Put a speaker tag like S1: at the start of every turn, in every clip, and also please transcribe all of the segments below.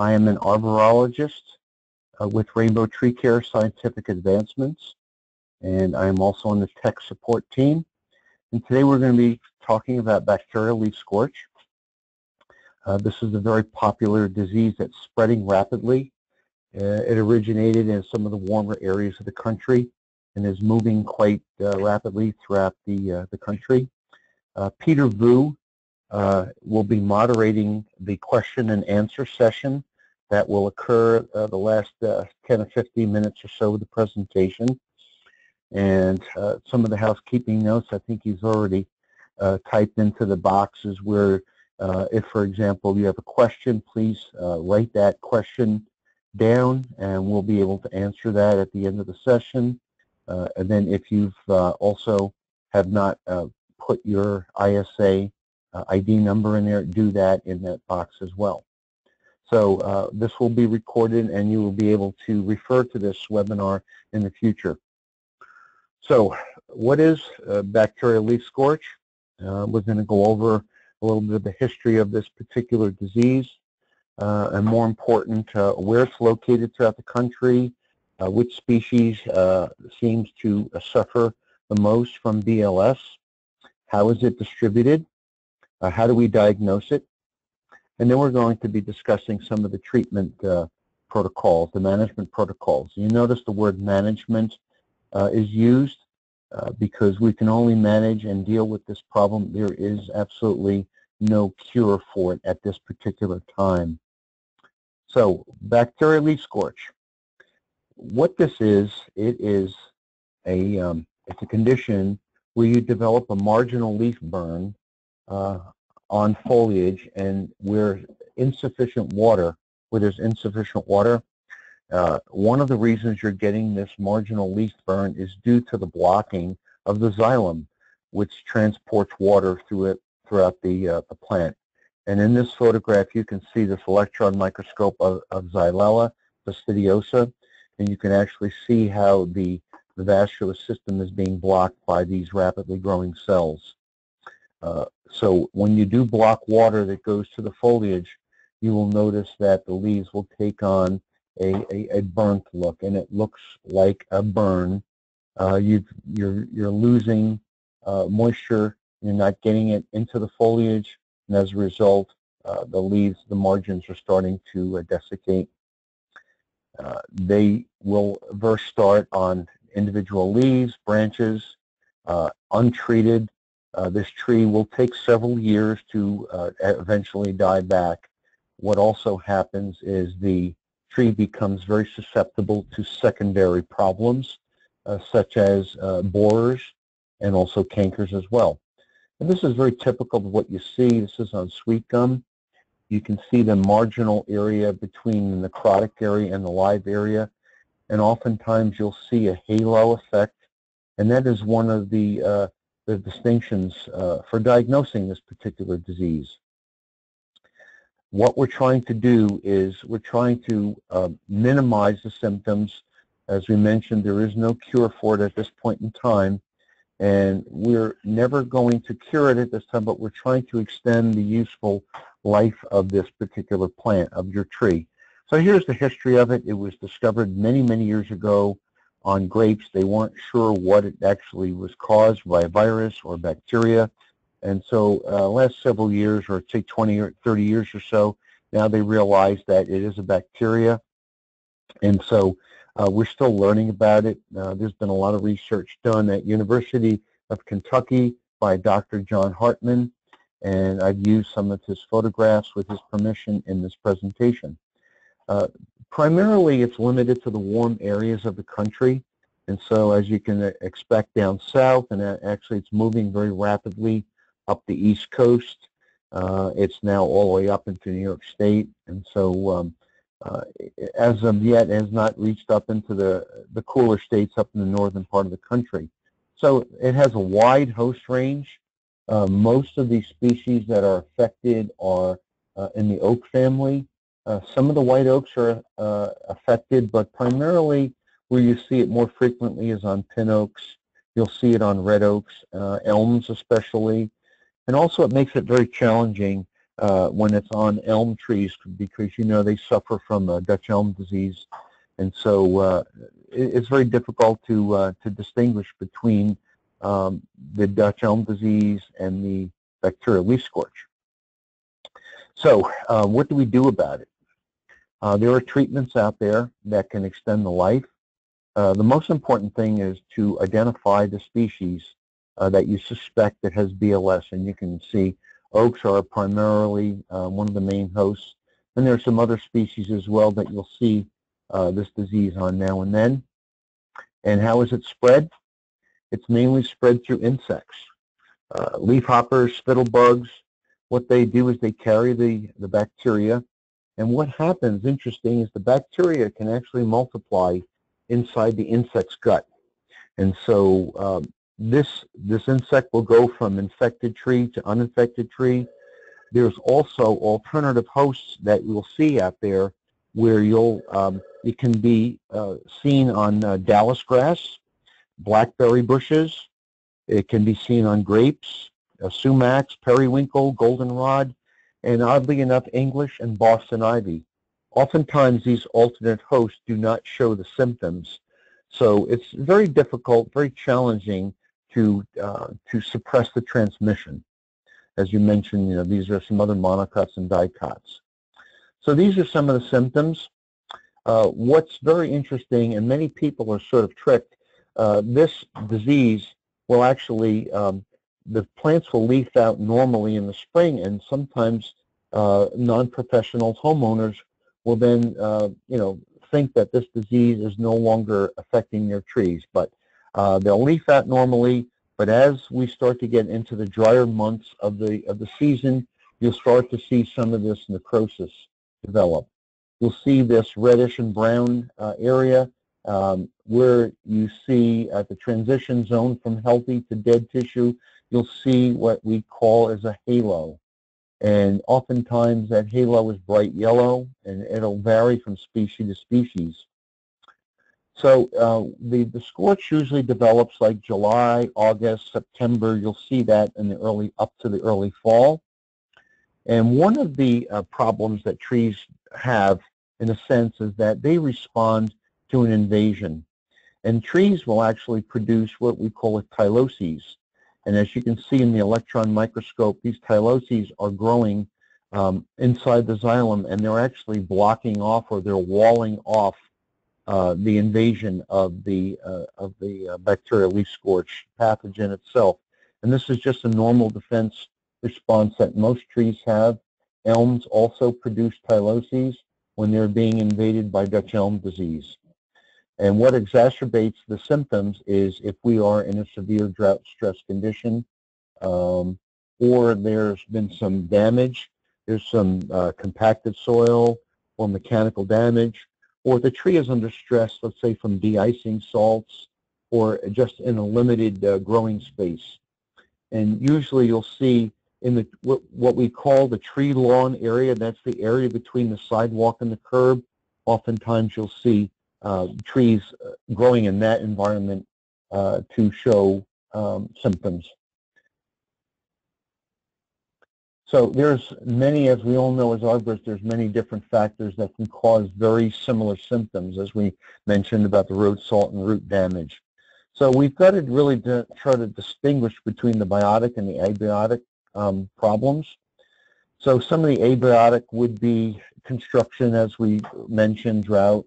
S1: I am an arborologist uh, with Rainbow Tree Care Scientific Advancements, and I am also on the tech support team. And today we're going to be talking about bacterial leaf scorch. Uh, this is a very popular disease that's spreading rapidly. Uh, it originated in some of the warmer areas of the country and is moving quite uh, rapidly throughout the, uh, the country. Uh, Peter Vu will be moderating the question and answer session that will occur uh, the last uh, 10 or 15 minutes or so of the presentation. And uh, some of the housekeeping notes, I think he's already uh, typed into the boxes where uh, if, for example, you have a question, please write that question down and we'll be able to answer that at the end of the session. and then if you've also have not put your ISA uh, ID number in there, do that in that box as well. So uh, this will be recorded and you will be able to refer to this webinar in the future. So what is uh, bacterial leaf scorch? Uh, we're going to go over a little bit of the history of this particular disease uh, and more important, uh, where it's located throughout the country, which species seems to suffer the most from BLS, how is it distributed, uh, how do we diagnose it? And then we're going to be discussing some of the treatment uh, protocols, the management protocols. You notice the word management uh, is used uh, because we can only manage and deal with this problem. There is absolutely no cure for it at this particular time. So bacterial leaf scorch. What this is, it is a, um, it's a condition where you develop a marginal leaf burn uh, on foliage and where insufficient water, where there's insufficient water, uh, one of the reasons you're getting this marginal leaf burn is due to the blocking of the xylem, which transports water through it throughout the, uh, the plant. And in this photograph, you can see this electron microscope of, of Xylella fastidiosa, and you can actually see how the, the vascular system is being blocked by these rapidly growing cells. Uh, so when you do block water that goes to the foliage, you will notice that the leaves will take on a, a, a burnt look, and it looks like a burn. Uh, you you're, you're losing uh, moisture, you're not getting it into the foliage, and as a result, uh, the leaves, the margins are starting to uh, desiccate. Uh, they will first start on individual leaves, branches, uh, untreated this tree will take several years to uh, eventually die back. What also happens is the tree becomes very susceptible to secondary problems uh, such as uh, borers and also cankers as well. And this is very typical of what you see. This is on sweet gum. You can see the marginal area between the necrotic area and the live area. And oftentimes you'll see a halo effect. And that is one of the uh, the distinctions uh, for diagnosing this particular disease. What we're trying to do is we're trying to uh, minimize the symptoms. As we mentioned, there is no cure for it at this point in time, and we're never going to cure it at this time, but we're trying to extend the useful life of this particular plant, of your tree. So here's the history of it. It was discovered many, many years ago on grapes. They weren't sure what it actually was caused by a virus or bacteria. And so uh, last several years, or say 20 or 30 years or so, now they realize that it is a bacteria. And so uh, we're still learning about it. Uh, there's been a lot of research done at University of Kentucky by Dr. John Hartman, and I've used some of his photographs with his permission in this presentation. Uh, primarily, it's limited to the warm areas of the country. And so as you can expect down south, and actually it's moving very rapidly up the East Coast. Uh, it's now all the way up into New York State. And so um, uh, as of yet has not reached up into the, the cooler states up in the northern part of the country. So it has a wide host range. Uh, most of these species that are affected are uh, in the oak family. Uh, some of the white oaks are uh, affected, but primarily where you see it more frequently is on pin oaks. You'll see it on red oaks, uh, elms especially. And also it makes it very challenging uh, when it's on elm trees because you know they suffer from uh, Dutch elm disease, and so it, it's very difficult to to distinguish between um, the Dutch elm disease and the bacterial leaf scorch. So uh, what do we do about it? Uh, there are treatments out there that can extend the life. Uh, the most important thing is to identify the species uh, that you suspect that has BLS, and you can see oaks are primarily uh, one of the main hosts. And there are some other species as well that you'll see uh, this disease on now and then. And how is it spread? It's mainly spread through insects. Uh, leafhoppers, spittlebugs, what they do is they carry the, the bacteria. And what happens, interesting, is the bacteria can actually multiply inside the insect's gut. And so um, this, this insect will go from infected tree to uninfected tree. There's also alternative hosts that you'll see out there where you'll, um, it can be uh, seen on uh, Dallas grass, blackberry bushes. It can be seen on grapes, uh, sumacs, periwinkle, goldenrod, and oddly enough, English and Boston ivy. Oftentimes, these alternate hosts do not show the symptoms. So it's very difficult, very challenging to, uh, to suppress the transmission. As you mentioned, you know, these are some other monocots and dicots. So these are some of the symptoms. Uh, what's very interesting, and many people are sort of tricked, uh, this disease will actually, um, the plants will leaf out normally in the spring, and sometimes uh, non-professional homeowners will then, uh, you know, think that this disease is no longer affecting their trees. But uh, they'll leaf out normally, but as we start to get into the drier months of the, of the season, you'll start to see some of this necrosis develop. You'll see this reddish and brown uh, area um, where you see at the transition zone from healthy to dead tissue, you'll see what we call as a halo. And oftentimes that halo is bright yellow and it'll vary from species to species. So uh, the, the scorch usually develops like July, August, September. You'll see that in the early, up to the early fall. And one of the uh, problems that trees have, in a sense, is that they respond to an invasion. And trees will actually produce what we call a tyloses. And as you can see in the electron microscope, these tyloses are growing um, inside the xylem, and they're actually blocking off or they're walling off uh, the invasion of the uh, of the uh, bacterial leaf scorch pathogen itself. And this is just a normal defense response that most trees have. Elms also produce tyloses when they're being invaded by Dutch elm disease. And what exacerbates the symptoms is if we are in a severe drought stress condition um, or there's been some damage, there's some uh, compacted soil or mechanical damage, or the tree is under stress, let's say from de-icing salts or just in a limited uh, growing space. And usually you'll see in the what, what we call the tree lawn area, that's the area between the sidewalk and the curb, oftentimes you'll see uh, trees uh, growing in that environment uh, to show um, symptoms. So there's many, as we all know as arborists, there's many different factors that can cause very similar symptoms, as we mentioned about the road salt and root damage. So we've got to really try to distinguish between the biotic and the abiotic um, problems. So some of the abiotic would be construction, as we mentioned, drought,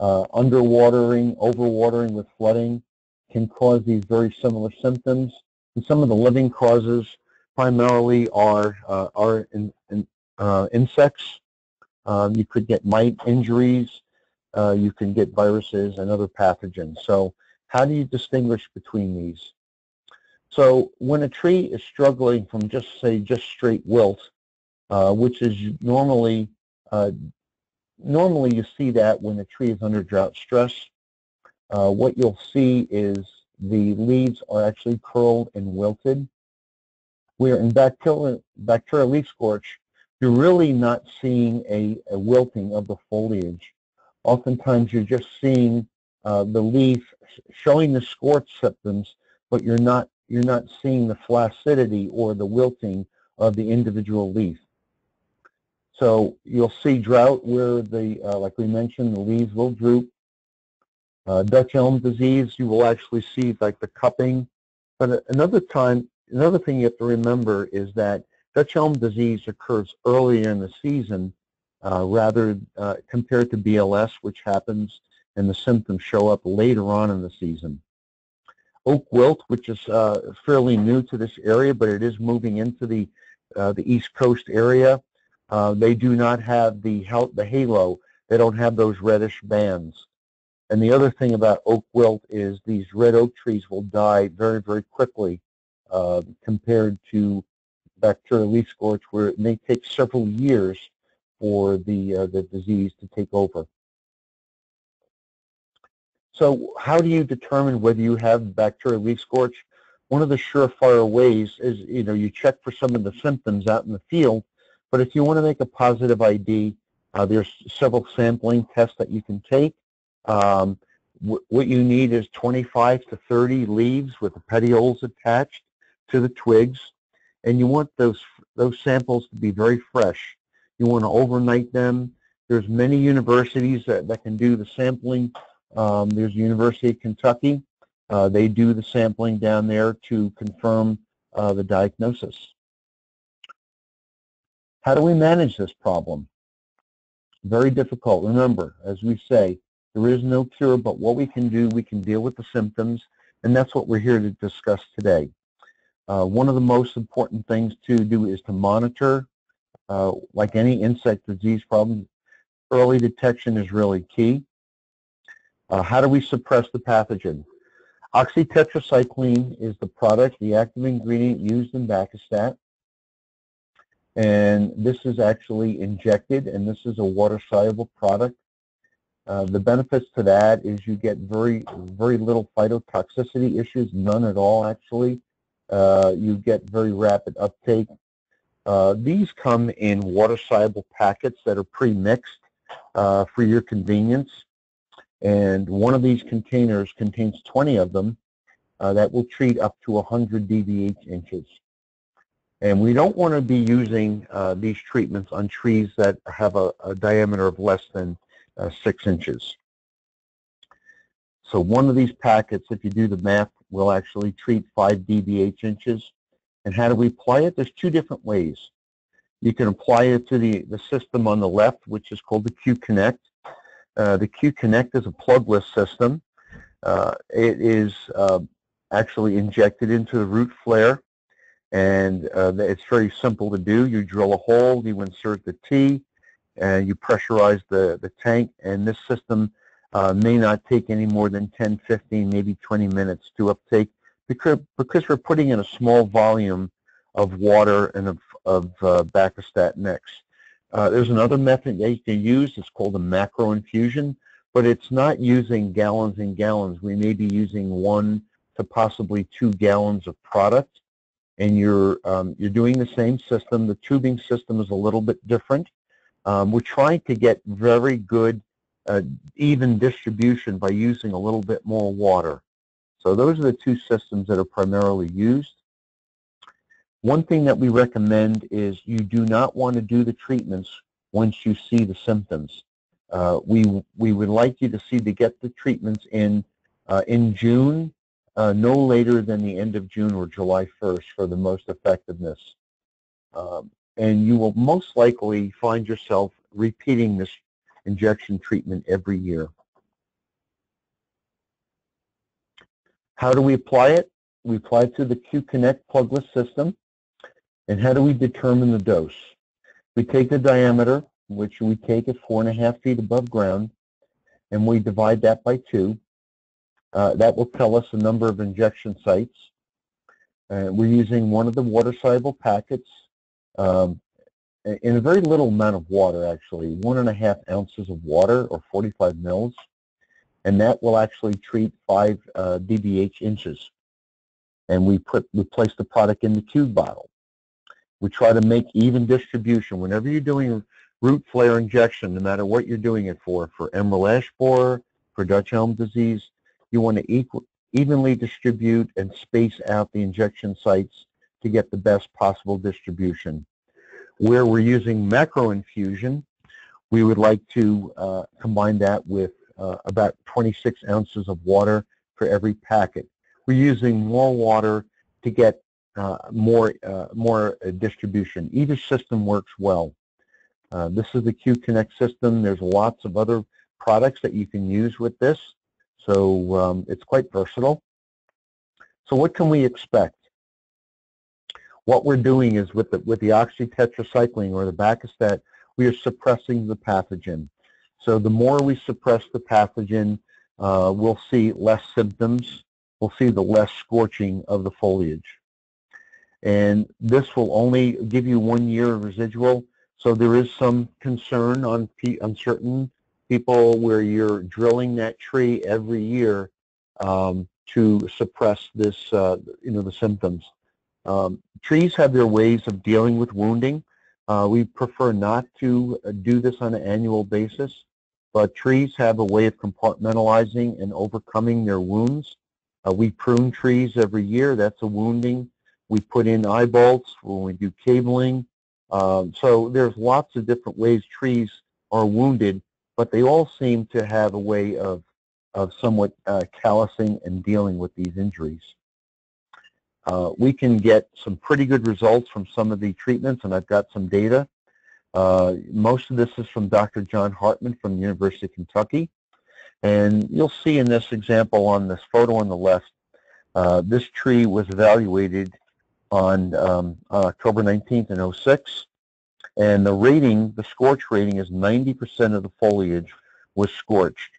S1: uh, underwatering, overwatering with flooding can cause these very similar symptoms. And some of the living causes primarily are, uh, are in, in, uh, insects. Um, you could get mite injuries. Uh, you can get viruses and other pathogens. So how do you distinguish between these? So when a tree is struggling from just say just straight wilt, uh, which is normally uh, normally you see that when the tree is under drought stress. Uh, what you'll see is the leaves are actually curled and wilted. Where in bacterial, bacterial leaf scorch, you're really not seeing a, a wilting of the foliage. Oftentimes you're just seeing uh, the leaf showing the scorch symptoms, but you're not, you're not seeing the flaccidity or the wilting of the individual leaf. So you'll see drought where the, uh, like we mentioned, the leaves will droop. Uh, Dutch elm disease, you will actually see like the cupping. But another time, another thing you have to remember is that Dutch elm disease occurs earlier in the season uh, rather uh, compared to BLS, which happens and the symptoms show up later on in the season. Oak wilt, which is uh, fairly new to this area, but it is moving into the uh, the East Coast area. Uh, they do not have the the halo. They don't have those reddish bands. And the other thing about oak wilt is these red oak trees will die very, very quickly uh, compared to bacterial leaf scorch, where it may take several years for the uh, the disease to take over. So how do you determine whether you have bacterial leaf scorch? One of the surefire ways is, you know, you check for some of the symptoms out in the field, but if you want to make a positive ID, uh, there's several sampling tests that you can take. Um, what you need is 25 to 30 leaves with the petioles attached to the twigs, and you want those those samples to be very fresh. You want to overnight them. There's many universities that, that can do the sampling. Um, there's University of Kentucky. Uh, they do the sampling down there to confirm uh, the diagnosis. How do we manage this problem? Very difficult. Remember, as we say, there is no cure, but what we can do, we can deal with the symptoms, and that's what we're here to discuss today. Uh, one of the most important things to do is to monitor, uh, like any insect disease problem, early detection is really key. Uh, how do we suppress the pathogen? Oxytetracycline is the product, the active ingredient used in Bacastat. And this is actually injected, and this is a water-soluble product. Uh, the benefits to that is you get very, very little phytotoxicity issues, none at all actually. Uh, you get very rapid uptake. Uh, these come in water-soluble packets that are pre-mixed uh, for your convenience. And one of these containers contains 20 of them uh, that will treat up to 100 dBH inches. And we don't want to be using uh, these treatments on trees that have a, a diameter of less than uh, 6 inches. So one of these packets, if you do the math, will actually treat 5 dBH inches. And how do we apply it? There's two different ways. You can apply it to the, the system on the left, which is called the Q-Connect. Uh, the Q-Connect is a plugless system. Uh, it is uh, actually injected into the root flare, and uh, it's very simple to do. You drill a hole, you insert the T, and you pressurize the, the tank, and this system uh, may not take any more than 10, 15, maybe 20 minutes to uptake because, because we're putting in a small volume of water and of, of uh, mix. Uh, there's another method that you can use. It's called a macro infusion, but it's not using gallons and gallons. We may be using one to possibly two gallons of product, and you're um, you're doing the same system. The tubing system is a little bit different. Um, we're trying to get very good, uh, even distribution by using a little bit more water. So those are the two systems that are primarily used. One thing that we recommend is you do not want to do the treatments once you see the symptoms. Uh, we, we would like you to see to get the treatments in uh, in June, uh, no later than the end of June or July 1st for the most effectiveness. Um, and you will most likely find yourself repeating this injection treatment every year. How do we apply it? We apply it to the Q-Connect plugless system. And how do we determine the dose? We take the diameter, which we take at four and a half feet above ground, and we divide that by two. Uh, that will tell us the number of injection sites. Uh, we're using one of the water-soluble packets um, in a very little amount of water, actually, one and a half ounces of water or 45 mils, and that will actually treat five uh, dBH inches. And we put we place the product in the tube bottle. We try to make even distribution. Whenever you're doing root flare injection, no matter what you're doing it for, for emerald ash borer, for Dutch elm disease, you want to equal, evenly distribute and space out the injection sites to get the best possible distribution. where we're using macro infusion, we would like to uh, combine that with uh, about 26 ounces of water for every packet. We're using more water to get uh, more, uh, more uh, distribution. Either system works well. Uh, this is the Q-Connect system. There's lots of other products that you can use with this, so um, it's quite versatile. So what can we expect? What we're doing is with the, with the oxytetracycline or the Bacastat, we are suppressing the pathogen. So the more we suppress the pathogen, uh, we'll see less symptoms. We'll see the less scorching of the foliage. And this will only give you one year of residual. So there is some concern on, on certain people where you're drilling that tree every year um, to suppress this, uh, you know, the symptoms. Um, trees have their ways of dealing with wounding. Uh, we prefer not to uh, do this on an annual basis, but trees have a way of compartmentalizing and overcoming their wounds. Uh, we prune trees every year. That's a wounding. We put in eye bolts when we do cabling. Um, so there's lots of different ways trees are wounded, but they all seem to have a way of, of somewhat uh, callousing and dealing with these injuries. Uh, we can get some pretty good results from some of the treatments, and I've got some data. Uh, most of this is from Dr. John Hartman from the University of Kentucky. And you'll see in this example on this photo on the left, uh, this tree was evaluated on um, October 19th in 06. And the rating, the scorch rating is 90% of the foliage was scorched.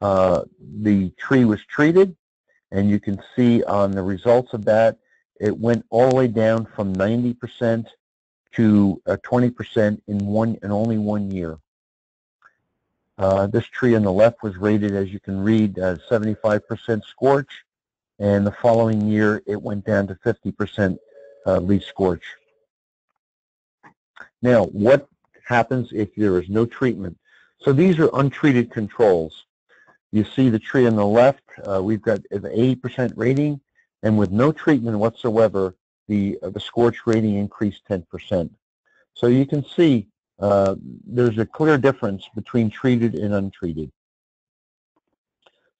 S1: Uh, the tree was treated and you can see on the results of that, it went all the way down from 90% to 20% uh, in one in only one year. Uh, this tree on the left was rated, as you can read, 75% uh, scorch, and the following year it went down to 50% uh, leaf scorch. Now, what happens if there is no treatment? So these are untreated controls. You see the tree on the left, uh, we've got an 80% rating, and with no treatment whatsoever, the, uh, the scorch rating increased 10%. So you can see uh, there's a clear difference between treated and untreated.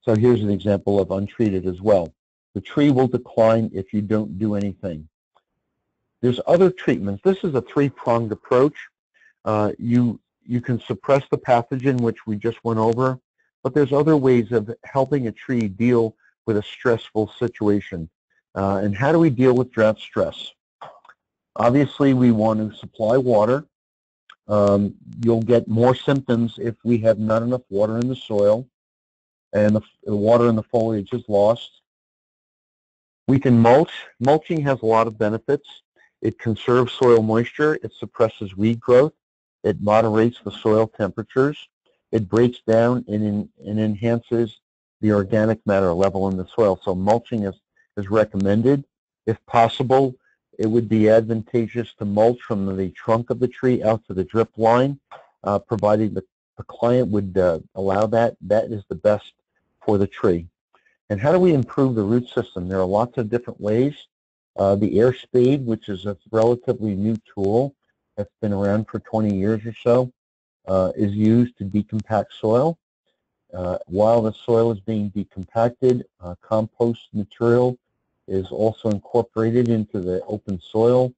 S1: So here's an example of untreated as well. The tree will decline if you don't do anything. There's other treatments. This is a three-pronged approach. Uh, you, you can suppress the pathogen, which we just went over. But there's other ways of helping a tree deal with a stressful situation. Uh, and how do we deal with drought stress? Obviously, we want to supply water. Um, you'll get more symptoms if we have not enough water in the soil and the, the water in the foliage is lost. We can mulch. Mulching has a lot of benefits. It conserves soil moisture. It suppresses weed growth. It moderates the soil temperatures it breaks down and, and enhances the organic matter level in the soil. So mulching is, is recommended. If possible, it would be advantageous to mulch from the trunk of the tree out to the drip line, uh, the, the client would uh, allow that. That is the best for the tree. And how do we improve the root system? There are lots of different ways. Uh, the air spade, which is a relatively new tool that's been around for 20 years or so, uh, is used to decompact soil. Uh, while the soil is being decompacted, uh, compost material is also incorporated into the open soil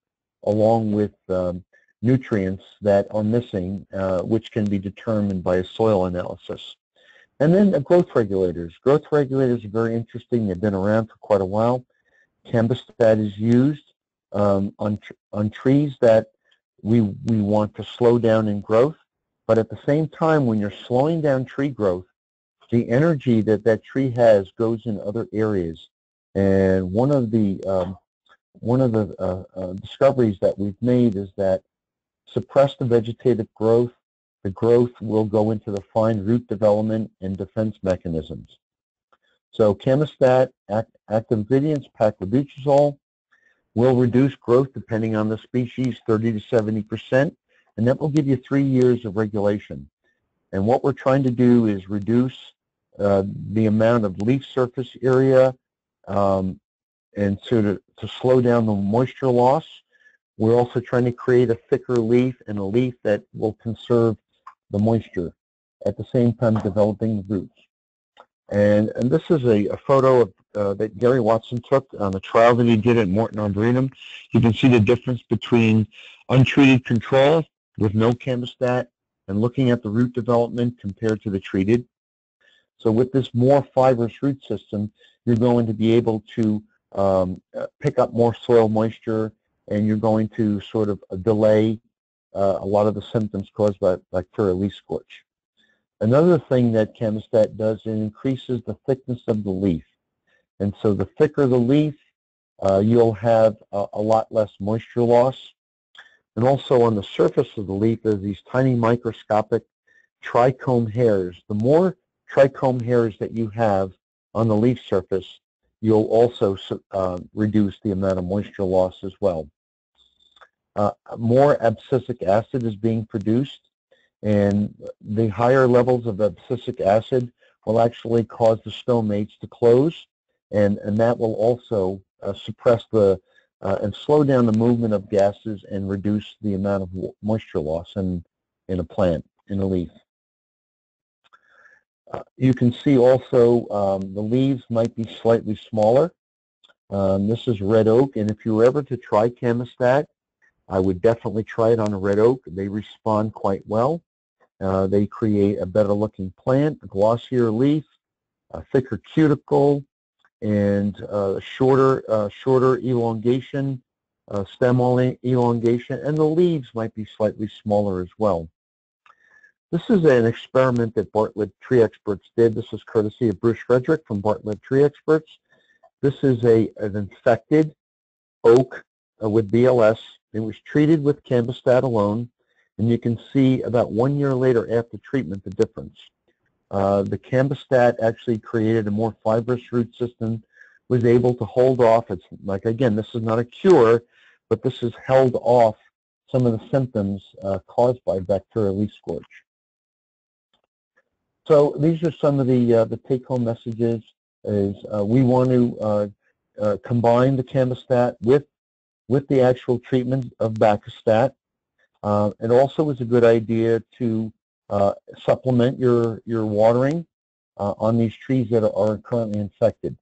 S1: along with um, nutrients that are missing, uh, which can be determined by a soil analysis. And then the growth regulators. Growth regulators are very interesting. They've been around for quite a while. Cambistat is used um, on, on trees that we, we want to slow down in growth. But at the same time, when you're slowing down tree growth, the energy that that tree has goes in other areas. And one of the um, one of the uh, uh, discoveries that we've made is that suppress the vegetative growth, the growth will go into the fine root development and defense mechanisms. So Cambistat, act, activins, paclobutrazol will reduce growth depending on the species, 30 to 70 percent and that will give you three years of regulation. And what we're trying to do is reduce uh, the amount of leaf surface area um, and so to, to slow down the moisture loss. We're also trying to create a thicker leaf and a leaf that will conserve the moisture at the same time developing the roots. And, and this is a, a photo of, uh, that Gary Watson took on the trial that he did at Morton Arboretum. You can see the difference between untreated control with no Cambistat and looking at the root development compared to the treated. So with this more fibrous root system, you're going to be able to um, uh, pick up more soil moisture and you're going to sort of delay uh, a lot of the symptoms caused by bacterial leaf scorch. Another thing that Cambistat does, it increases the thickness of the leaf. And so the thicker the leaf, uh, you'll have a, a, lot less moisture loss. And also on the surface of the leaf, there's these tiny microscopic trichome hairs. The more trichome hairs that you have on the leaf surface, you'll also uh, reduce the amount of moisture loss as well. Uh, more abscisic acid is being produced, and the higher levels of abscisic acid will actually cause the stomates to close, and, and that will also uh, suppress the uh, and slow down the movement of gases and reduce the amount of moisture loss in, in a plant, in a leaf. Uh, you can see also um, the leaves might be slightly smaller. Um, this is red oak, and if you were ever to try Cambistat, I would definitely try it on a red oak. They respond quite well. Uh, they create a better looking plant, a glossier leaf, a thicker cuticle, and uh, shorter, uh, shorter elongation, uh, stem elongation, and the leaves might be slightly smaller as well. This is an experiment that Bartlett Tree Experts did. This is courtesy of Bruce Fraedrich from Bartlett Tree Experts. This is a, an infected oak uh, with BLS it was treated with Cambistat alone, and you can see about one year later after treatment the difference. Uh, the Cambistat actually created a more fibrous root system, was able to hold off, it's like again, this is not a cure, but this has held off some of the symptoms uh, caused by bacterial leaf scorch. So these are some of the, uh, the take-home messages is uh, we want to uh, uh, combine the Cambistat with with the actual treatment of Bacastat. Uh, it also is a good idea to uh, supplement your, your watering uh, on these trees that are currently infected.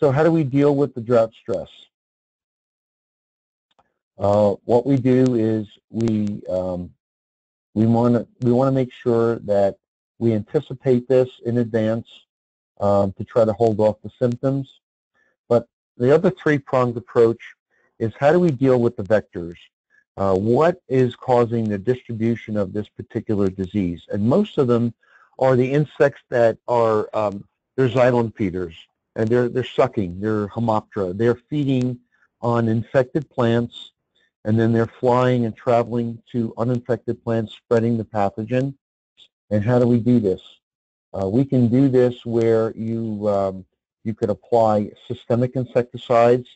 S1: So how do we deal with the drought stress? Uh, what we do is we um, we want to we want to make sure that we anticipate this in advance um, to try to hold off the symptoms. But the other three-pronged approach is how do we deal with the vectors? Uh, what is causing the distribution of this particular disease? And most of them are the insects that are, um, they're xylem feeders, and they're, they're sucking, they're Homoptera. They're feeding on infected plants, and then they're flying and traveling to uninfected plants, spreading the pathogen. And how do we do this? Uh, we can do this where you um, you could apply systemic insecticides,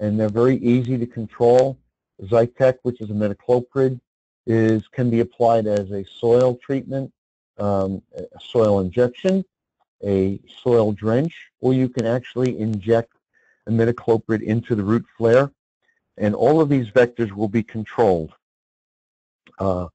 S1: and they're very easy to control. Zytec, which is a imidacloprid, is can be applied as a soil treatment, um, a soil injection, a soil drench, or you can actually inject a imidacloprid into the root flare, and all of these vectors will be controlled. Uh,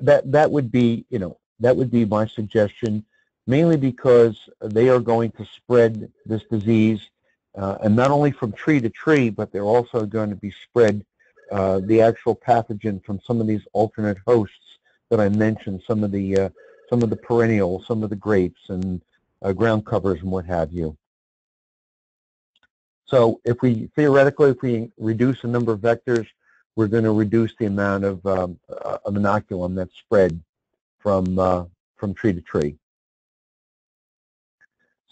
S1: that that would be, you know, that would be my suggestion mainly because they are going to spread this disease, uh, and not only from tree to tree, but they're also going to be spread uh, the actual pathogen from some of these alternate hosts that I mentioned, some of the uh, some of the perennials, some of the grapes and uh, ground covers and what have you. So if we theoretically, if we reduce the number of vectors, we're going to reduce the amount of, um, uh, inoculum that's spread from uh, from tree to tree.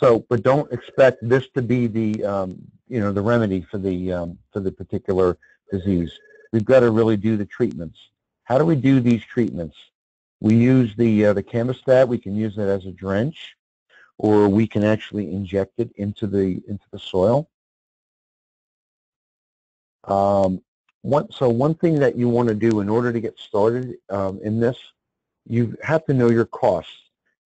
S1: So, but don't expect this to be the, um, you know, the remedy for the, um, for the particular disease. We've got to really do the treatments. How do we do these treatments? We use the, uh, the Cambistat. We can use it as a drench, or we can actually inject it into the, into the soil. Um, one, so one thing that you want to do in order to get started um, in this, you have to know your costs.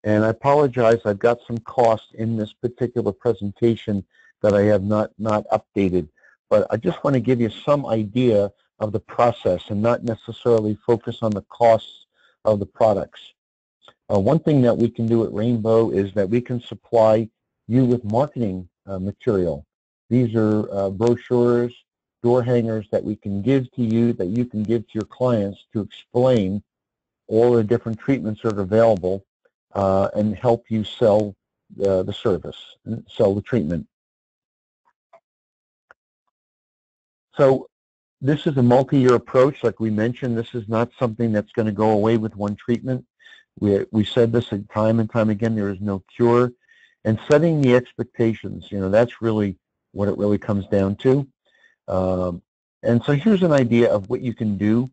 S1: And I apologize, I've got some costs in this particular presentation that I have not, not updated. but I just want to give you some idea of the process and not necessarily focus on the costs of the products. Uh, one thing that we can do at Rainbow is that we can supply you with marketing uh, material. These are uh, brochures, door hangers that we can give to you, that you can give to your clients to explain all the different treatments that are available uh, and help you sell the, the service, and sell the treatment. So this is a multi-year approach. Like we mentioned, this is not something that's going to go away with one treatment. We, we said this time and time again, there is no cure. And setting the expectations, you know, that's really what it really comes down to. Um, and so here's an idea of what you can do.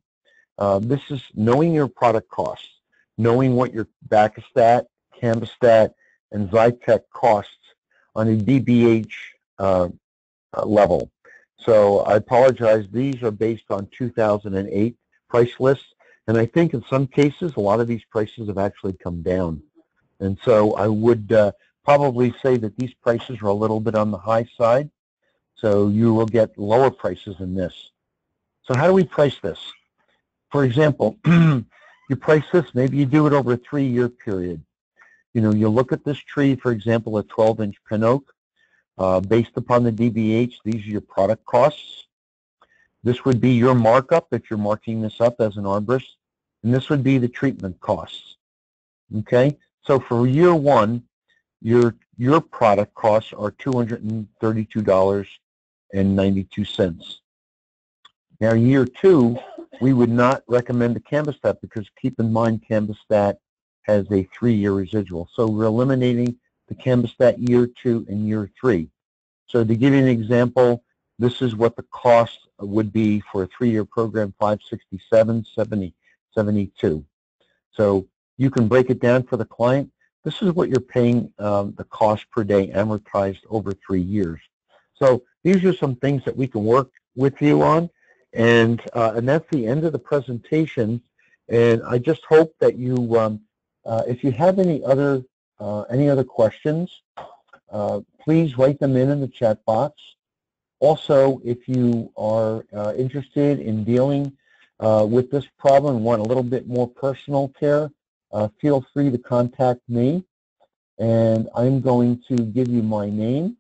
S1: Uh, this is knowing your product costs, knowing what your Bacastat, Cambistat, and Zytec costs on a DBH uh, uh, level. So I apologize. These are based on 2008 price lists. And I think in some cases, a lot of these prices have actually come down. And so I would uh, probably say that these prices are a little bit on the high side. So you will get lower prices than this. So how do we price this? For example, you price this, maybe you do it over a three-year period. You know, you look at this tree, for example, a 12-inch pin oak, uh, based upon the DBH, these are your product costs. This would be your markup if you're marking this up as an arborist, and this would be the treatment costs. Okay, so for year one, your your product costs are $232.92. Now year two, we would not recommend the Cambistat because keep in mind Cambistat has a three-year residual. So we're eliminating the Cambistat year two and year three. So to give you an example, this is what the cost would be for a three-year program, 567, 70, 72. So you can break it down for the client. This is what you're paying um, the cost per day amortized over three years. So these are some things that we can work with you on. And, uh, and that's the end of the presentation. And I just hope that you, um, uh, if you have any other uh, any other questions, uh, please write them in in the chat box. Also, if you are uh, interested in dealing uh, with this problem and want a little bit more personal care, feel free to contact me. And I'm going to give you my name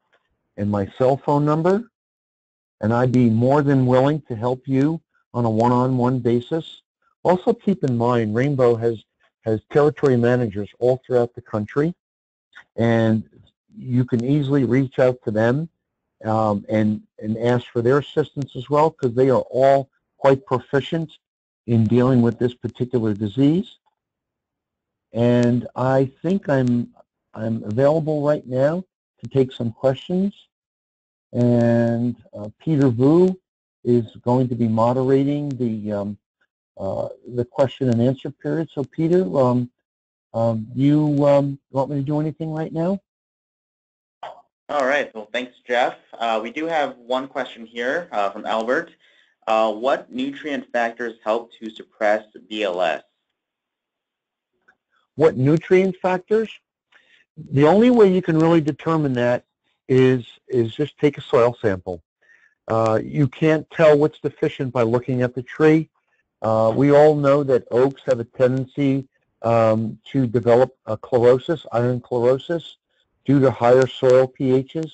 S1: and my cell phone number. And I'd be more than willing to help you on a one-on-one -on -one basis. Also keep in mind, Rainbow has, has territory managers all throughout the country. And you can easily reach out to them um, and, and ask for their assistance as well because they are all quite proficient in dealing with this particular disease. And I think I'm, I'm available right now to take some questions. And uh, Peter Vu is going to be moderating the, um, uh, the question and answer period. So Peter, um, um, you um, want me to do anything right now?
S2: All right. Well, thanks, Jeff. Uh, we do have one question here uh, from Albert. Uh, what nutrient factors help to suppress BLS?
S1: What nutrient factors? The only way you can really determine that is is just take a soil sample. Uh, you can't tell what's deficient by looking at the tree. Uh, we all know that oaks have a tendency um, to develop a chlorosis, iron chlorosis due to higher soil pHs.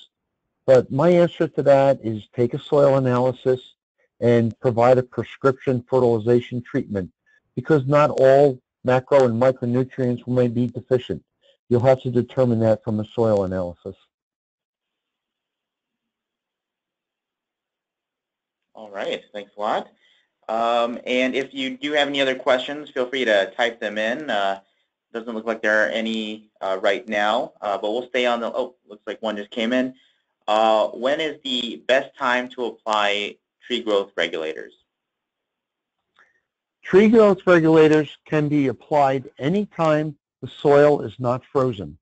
S1: But my answer to that is take a soil analysis and provide a prescription fertilization treatment because not all macro and micronutrients may be deficient. You'll have to determine that from a soil analysis.
S2: All right, thanks a lot. Um, and if you do have any other questions, feel free to type them in. Uh, doesn't look like there are any uh, right now, uh, but we'll stay on the, oh, looks like one just came in. Uh, when is the best time to apply tree growth regulators?
S1: Tree growth regulators can be applied anytime the soil is not frozen.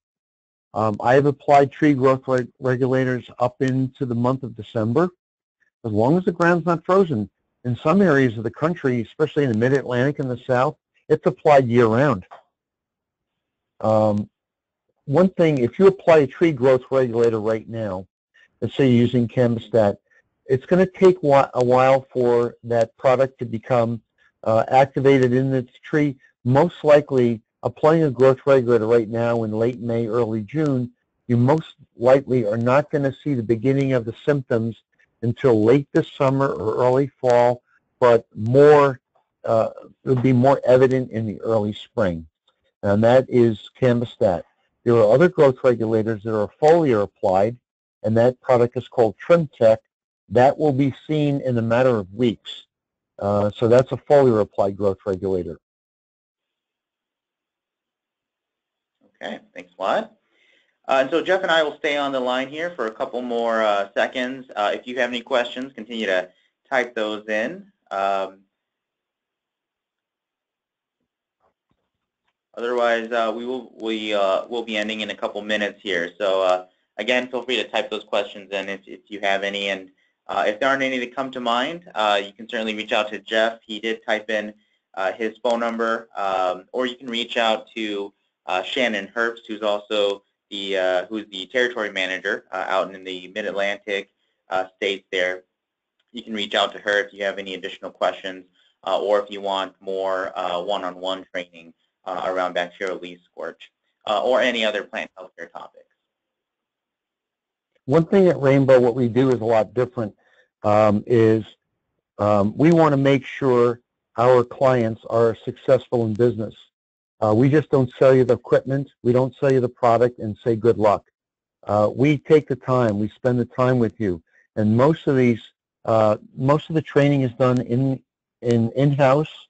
S1: Um, I have applied tree growth reg regulators up into the month of December. As long as the ground's not frozen, in some areas of the country, especially in the mid-Atlantic and the South, it's applied year-round. Um, one thing, if you apply a tree growth regulator right now, let's say you're using Cambistat, it's going to take a while for that product to become uh, activated in the tree. Most likely, applying a growth regulator right now in late May, early June, you most likely are not going to see the beginning of the symptoms until late this summer or early fall, but more uh, will be more evident in the early spring, and that is Cambistat. There are other growth regulators that are foliar applied, and that product is called TrimTect. That will be seen in a matter of weeks. Uh, so that's a foliar applied growth regulator.
S2: Okay, thanks a lot. Uh, and so Jeff and I will stay on the line here for a couple more uh, seconds. Uh, if you have any questions, continue to type those in. Um, otherwise, uh, we will we uh, will be ending in a couple minutes here. So uh, again, feel free to type those questions in if, if you have any. And if there aren't any that come to mind, you can certainly reach out to Jeff. He did type in his phone number, um, or you can reach out to Shannon Herbst, who's also the uh, who's the territory manager uh, out in the Mid-Atlantic uh, states there. You can reach out to her if you have any additional questions or if you want more one-on-one -on -one training around bacterial leaf scorch or any other plant healthcare topics.
S1: One thing at Rainbow, what we do is a lot different, um, is um, we want to make sure our clients are successful in business. Uh, we just don't sell you the equipment. We don't sell you the product and say good luck. Uh, we take the time. We spend the time with you. And most of these, uh, most of the training is done in in in-house,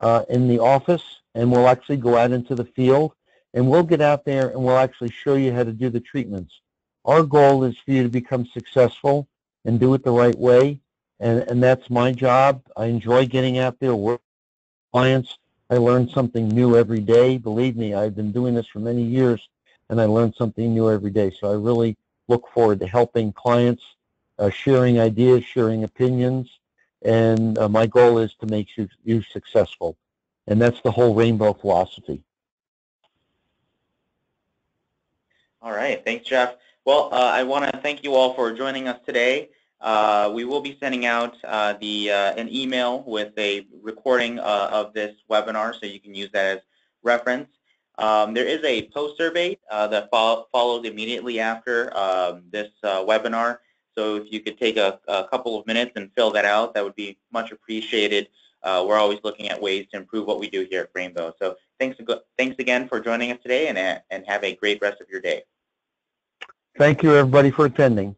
S1: uh, in the office, and we'll actually go out into the field, and we'll get out there and we'll actually show you how to do the treatments. Our goal is for you to become successful and do it the right way, and, and that's my job. I enjoy getting out there, work with clients, I learn something new every day. Believe me, I've been doing this for many years, and I learn something new every day. So I really look forward to helping clients, uh, sharing ideas, sharing opinions, and uh, my goal is to make you, you successful. And that's the whole rainbow philosophy.
S2: All right. Thanks, Jeff. Well, uh, I want to thank you all for joining us today. Uh, we will be sending out uh, the uh, an email with a recording uh, of this webinar, so you can use that as reference. Um, there is a post survey uh, that fo follows immediately after um, this uh, webinar. So if you could take a, a, couple of minutes and fill that out, that would be much appreciated. we're always looking at ways to improve what we do here at Rainbow. So thanks, thanks again for joining us today, and, and have a great rest of your day.
S1: Thank you, everybody, for attending.